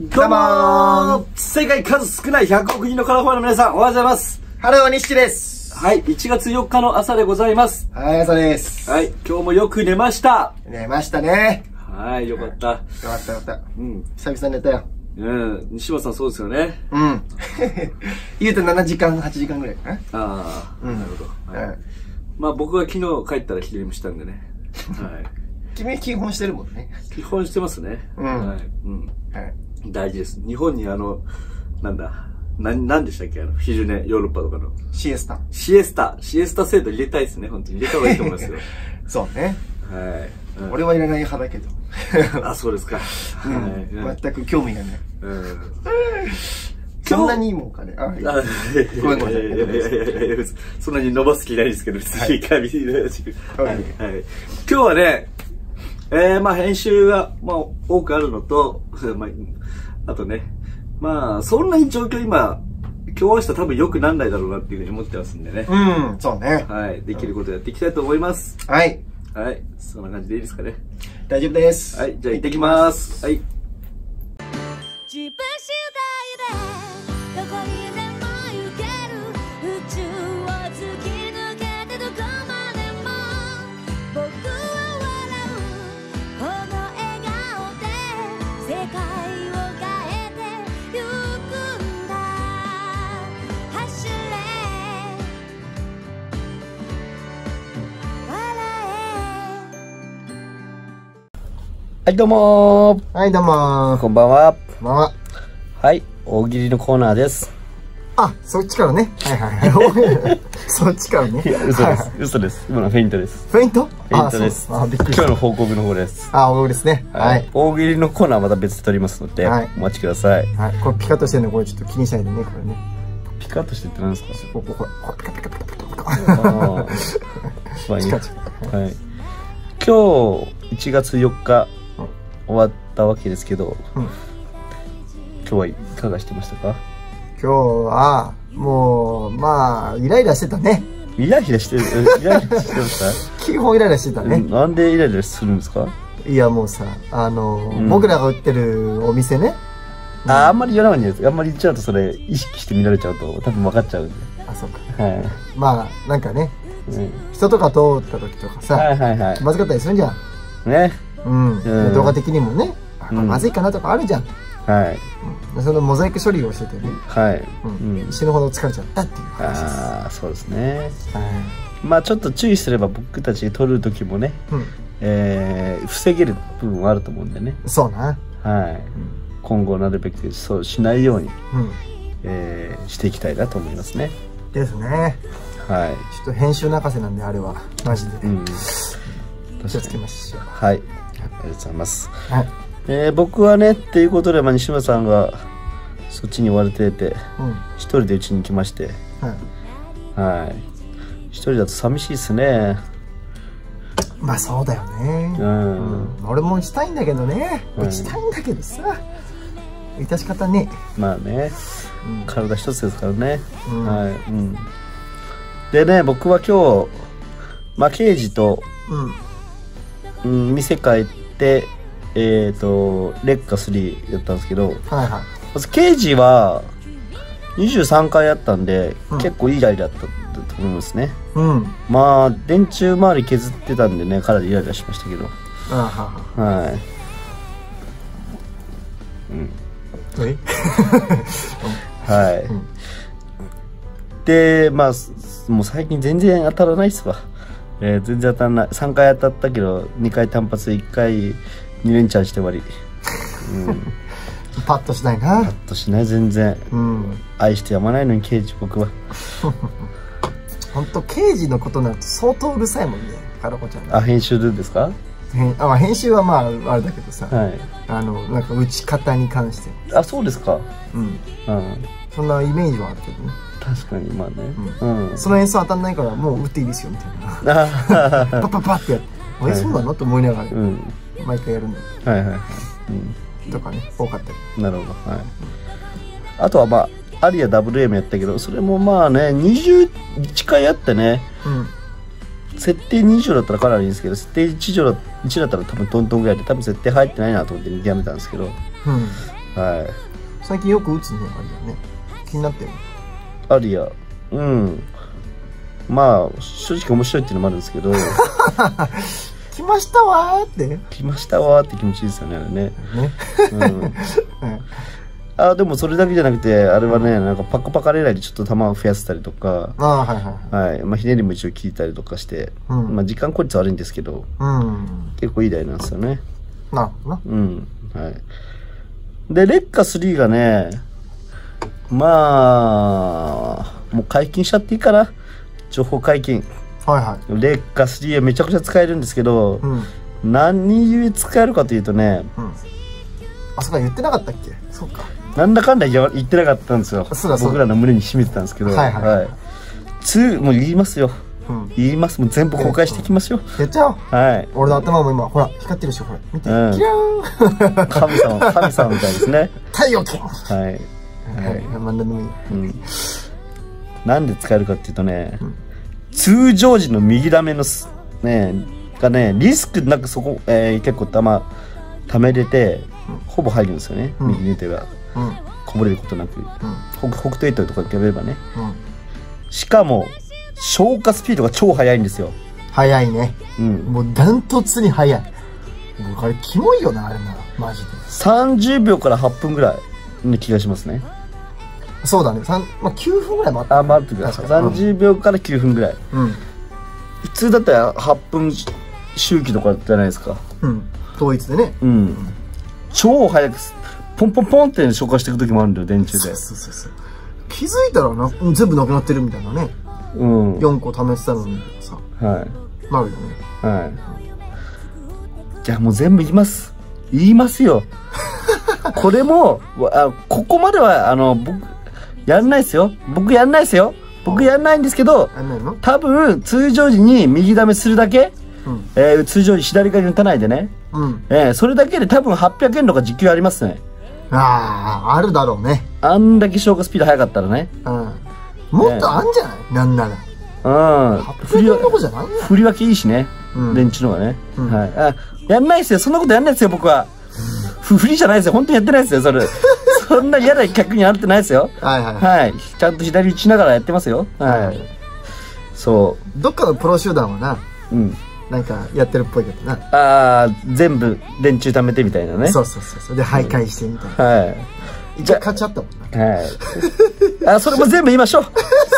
どうもー世界数少ない100億人のカラファンの皆さん、おはようございます。ハロー、西木です。はい、1月4日の朝でございます。はい、朝です。はい、今日もよく寝ました。寝ましたね。はい、よかった。よかったよかった。うん。久々に寝たよ。うん、西本さんそうですよね。うん。言うと7時間、8時間ぐらいかな。ああ、うんなるほど。はいはいまあ僕は昨日帰ったら昼寝もしたんでね。はい。君基本してるもんね。基本してますね。うんはい。うん。はい。大事です。日本にあの、なんだ、な、なんでしたっけ？あの、昼寝、ヨーロッパとかの。シエスタ。シエスタ、シエスタ制度入れたいですね、本当に。入れた方がいいと思いますよ。そうね。はい。うん俺はいらない派だけど。あ、そうですか。うはいん。全く興味がない。うん。そんなにいいもんかね。あ、ごめんごめんそんなに伸ばす気ないですけど、別に一回見ていいい。はい。今日はね、えー、まあ編集が、まあ多くあるのと、まあ、あとね、まあ、そんなに状況今、今日明日多分良くなんないだろうなっていうふうに思ってますんでね。うん、そうね。はい。できることやっていきたいと思います。はい。はい。そんな感じでいいですかね。大丈夫です。はい。じゃあ行ってきます。はい。はい、どうもはい、どうもー。こんばんは。こんばんは。はい。大喜利のコーナーです。あ、そっちからね。はいはいはい。そっちからね。いや、嘘です。嘘です。今のはフェイントです。フェイント？フェイントです。あ、びっくりし今日た。の報告の方です。あ、おですね。はい。大喜利のコーナーはまた別で撮りますので、はいお待ちください。はい。これピカッとしてるの、これちょっと気にしないでね、これね。ピカッとしてって何ですか？ここ、これ、これ、ピカピカピカピカピカ。あーまあいい。はい。今日、1月4日、終わったわけですけど、うん今日はいかがしてましたか？今日は、もう、まあ、イライラしてたね。イライラしてる、イライラしてまし 基本イライラしてたた、ね。なんでイライラするんですか、いや、もうさ、あの、うん僕らが売ってるお店ね。ああんまり言わないんですあんまり言っちゃうとそれ意識して見られちゃうと多分分かっちゃうんで。あ、そうか。はい。まあ、なんかね、うん人とか通った時とかさ、はいはいはい。まずかったりするんじゃん。ね。うん。うん動画的にもね、うんまずいかなとかあるじゃん。はい。うんそのモザイク処理をしててね、はい。うんうん死ぬほど疲れちゃったっていう話です。ああ、そうですね。はいまあちょっと注意すれば僕たち撮る時もね、うん。えー、防げる部分はあると思うんでね。そうな。はい。今後なるべくそうしないように、うん。うん。えー、していきたいなと思いますね。ですね。はい。ちょっと編集泣かせなんで、あれは。マジで。うん。気をつけましょう。はい。ありがとうございます。はい。えー、僕はね、っていうことで、まあ、西村さんがそっちに追われてて、うん。一人でうちに来まして、はい。はい。一人だと寂しいですね。まあそうだよね。うん。うん。俺もしたいんだけどね。うん打ちたいんだけどさ。致し方ねまあね、うん体一つですからね。うんはい。うん。でね、僕は今日、まあ、刑事と、うん。うん、店帰って、えっ、と、劣化3やったんですけど、はいはい。まず刑事は23回やったんで、うん結構いいイライラだったと思いますね。うん。まあ、電柱周り削ってたんでね、かなりイライラしましたけど。あはは。はい。うん。え？はい。うんで、まあ、すもう最近全然当たらないっすわ。えー全然当たらない。3回当たったけど、2回単発、1回2連チャンして終わり。うん。パッとしないなパッ。としない、全然。うん。愛してやまないのに、刑事、僕は。ほんと、刑事のことになると相当うるさいもんね。カラコちゃんが。あ、編集ですか？あ編集はまあ、あれだけどさ。はい。あの、なんか打ち方に関して。あ、そうですか。うん。うん。そんなイメージはあるけどね。確かに、まあね。うん。その演奏当たんないからもう打っていいですよ、みたいな。あパッパッパってやって。はいそうなの？と思いながらうん。毎回やるんだはいはいはい。とかね、多かったり。うん。なるほど。はい。あとはまあ、アリア WM やったけど、それもまあね、21回やってね、うん。設定2以上だったらかなりいいんですけど、設定1以上だ ,1 だったら多分トントンぐらいで、多分設定入ってないなと思って見極めたんですけど、うん。はい。最近よく打つね、あれだね。気になってる。アリア。うん。まあ、正直面白いっていうのもあるんですけど、来ましたわーって。ね。来ましたわーって気持ちいいですよね、あれね。うん。う んあ、でもそれだけじゃなくて、あれはね、なんかパカパカレラでちょっと球を増やせたりとか、ああ、はいはい。はい。まあ、ひねりも一応聞いたりとかして、うんまあ、時間効率悪いんですけど、うん。結構いい台なんですよね。なるほどな。うん。はい。で、レッカ3がね、まあ、もう解禁しちゃっていいかな。情報解禁。はいはい。レッカ3はめちゃくちゃ使えるんですけど、うん。うん。何故使えるかというとね、あ、そっか、言ってなかったっけ？そうか。なんだかんだ言ってなかったんですよ。僕らの胸に秘めてたんですけど、はいはい2、もう言いますよ。うん。言います。もう全部公開していきますよ。やっちゃおう。はい。俺の頭も今、ほら、光ってるでしょ、これ。見て。うんキラーン 神様、神様みたいですね。太陽剣はい。はい。まあ、なんでもいい。うん。なんで使えるかっていうとね、通常時の右ダメのす、ね、がね、リスクなくそこ、えー結構たま、ためれて、ほぼ入るんですよね、うん右に手が。うん。うん。こぼれることなく。北北斗エイトとか比べればね。うん。しかも、消化スピードが超速いんですよ。早いね。うん。もうダントツに早い。あれ、キモいよな、あれな。マジで。30秒から8分ぐらいの気がしますね。そうだね。三まあ、9分ぐらい待った。あ、待ってください。確かに30秒から9分ぐらい。うん。普通だったら8分周期とかじゃないですか。うん。統一でね。うん。超速く、ポンポンポンって消化していく時もあるんだよ、電柱で。そうそうそう。気づいたらな、うん全部なくなってるみたいなね。うん。4個貯めてたのにさ、はい。なるよね。はい。じゃあもう全部言います。言いますよ。これも、あここまでは、あの、僕、やんないですよ。僕やんないですよ。僕やんないんですけど、多分、通常時に右ダメするだけ、うん。えー通常時左側に打たないでね。うん。えーそれだけで多分800円とか時給ありますね。ああ、あるだろうね。あんだけ消化スピード速かったらね。うん。もっとあんじゃない、なんなら。うん。振800り円どこわじゃない？よ。振り分けいいしね。うん電池の方がね。うんはい。あ、やんないですよ。そんなことやんないですよ、僕は。ふ振りじゃないですよ。本当にやってないですよ、それ。そんな嫌な客になってないですよ。はいはいはい。はい。ちゃんと左打ちながらやってますよ。はい。そどっかのプロ集団はな、う。うん。なんかやってるっぽいけどな。あー、全部電柱貯めてみたいなね。そうそうそう。で、徘徊してみたいな。はい。一回勝っちゃったもんな。はい。あ、それも全部言いましょう。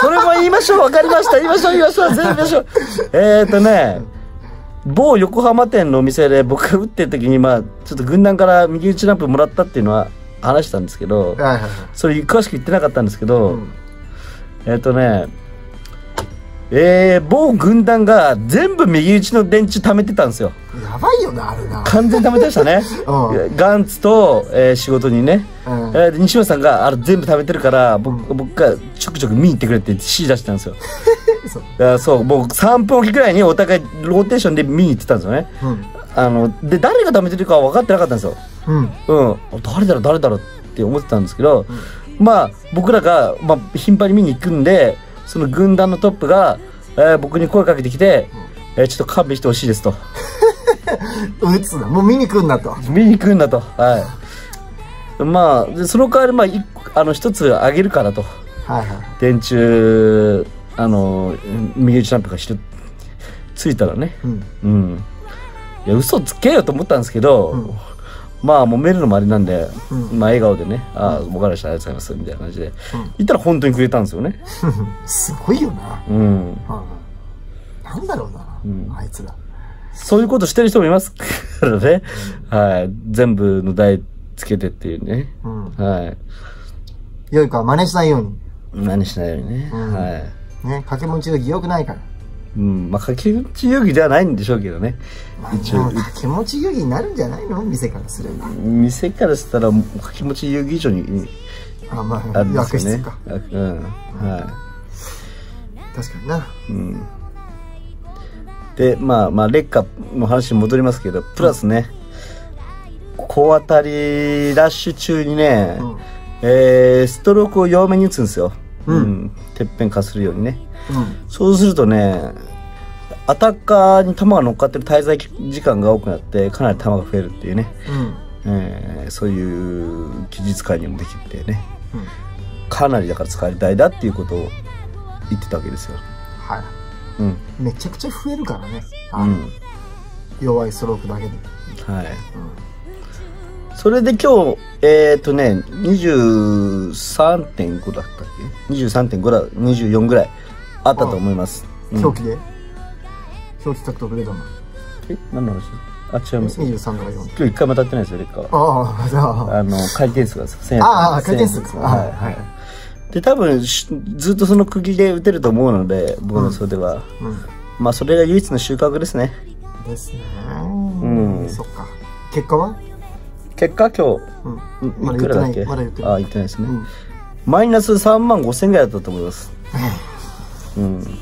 それも言いましょう。わかりました。言いましょう、言いましょう。全部言いましょう。えーとね、某横浜店のお店で僕が打ってる時に、まあ、ちょっと軍団から右打ちランプもらったっていうのは話したんですけど、はいはいはい。それ詳しく言ってなかったんですけど、うんえーとね、えー、某軍団が全部右打ちの電池貯めてたんですよ。やばいよな、あれな。完全に貯めてましたね。うんガンツと、えー仕事にね。うんえーで西村さんがあれ全部食べてるから僕僕がちょくちょく見に行ってくれって指示出してたんですよ そうそうもう3分おきぐらいにお互いローテーションで見に行ってたんですよねうん。あので誰が食べてるかは分かってなかったんですようん。うん誰だろう誰だろうって思ってたんですけど、まあ僕らが、まあ、頻繁に見に行くんでその軍団のトップが、えー僕に声かけてきて、えーちょっと勘弁してほしいですと 打つな。もう見に来んなと。見に来るんだとはいまあでその代わりまああの一つあげるからとはいはい。電柱あの右打ちランプがしてついたらねうん。うんいや嘘つけよと思ったんですけど、うんまあもうめるのもあれなんで、うん。まあ笑顔でね「ああ分かりましたありがとうございます」みたいな感じで、言ったら本当にくれたんですよね。すごいよな。うん。うん。なんだろうな、うん。あいつら。そういうことしてる人もいます からね、はい。全部の台つけてっていうね。うん。はい。良いか、真似しないように。何しないようにね、うん。はい。ね、掛け持ちが良くないから。うん。まあ掛け打ち遊戯ではないんでしょうけどね。まあ、一応。でも掛け持ち遊戯になるんじゃないの？店からすれば。店からしたら掛け持ち遊戯以上にあ、まあ、あるんですよね。悪質か。うん。は確かにな。い、うん、でまあまあ劣化の話に戻りますけどプラスね小当たりラッシュ中にね、うん。えーストロークを弱めに打つんですよ、うんてっぺんかするようにねうん。そうするとねアタッカーに球が乗っかってる滞在時間が多くなってかなり球が増えるっていうねうん。えーそういう記述会にもできてねうん。かなりだから使いたいだっていうことを言ってたわけですよはい。うんめちゃくちゃ増えるからね。うあの、ん弱いストロークだけで。はいそれで今日えっ、とね23.5だったっけ？23.5だ24ぐらいあったと思います、うん。表記で？表記獲得でどんな？え？何の話？あ違います。今23から4。日一回も当たってないですよレッカーは。ああ、じゃあ。あの回転数が1000円ああ、回転数か。はいはい。はい。で多分しずっとその釘で打てると思うので僕の予想では、うまあそれが唯一の収穫ですね。ん。ですね。ん。そっか。結果は？結果今うん。まい。いくらだっけ？ま。あ言ってないですね、うん。マイナス3万5千ぐらいだったと思います。うん。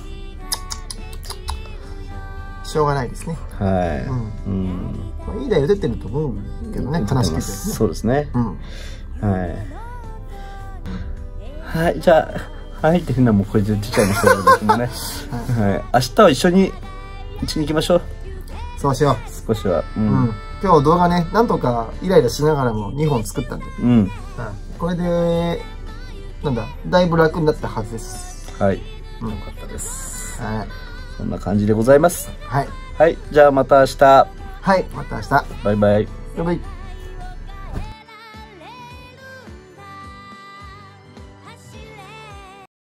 しょうがないですね。はい、うん。うん。まあ、いい台打ててると思うけどね、悲しくて、ね。そうですね。うん。はい。はいじゃあはいってふうなもうこれで出ちゃいましたけど僕もね、はい、明日は一緒にうちに行きましょう。そうしよ少しは。うん。今日動画ね、なんとかイライラしながらも2本作ったんで。うん、うん。これで、なんだ、だいぶ楽になったはずです。はいうん。よかったですはい。そんな感じでございますはい。はいじゃあまた明日はい。また明日。バイバイバイバイ。